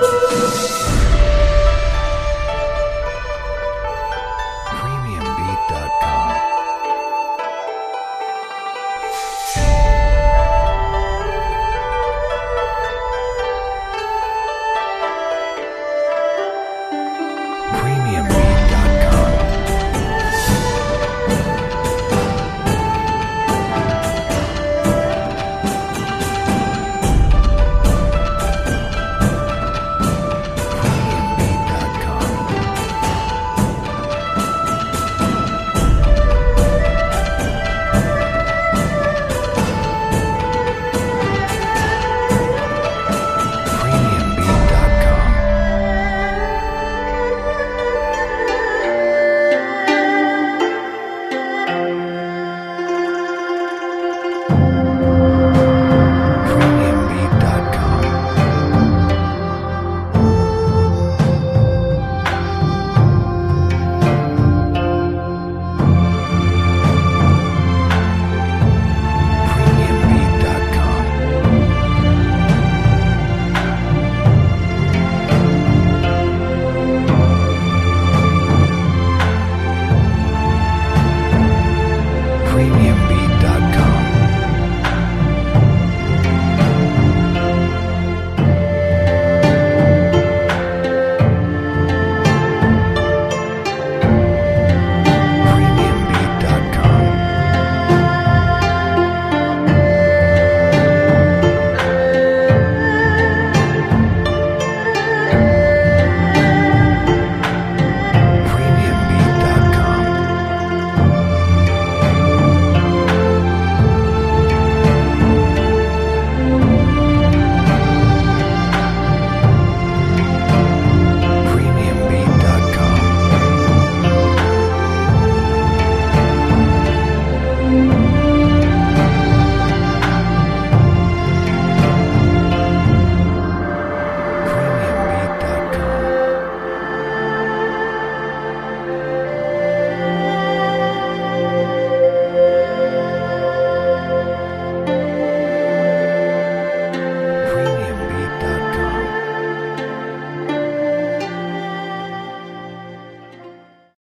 Música premium.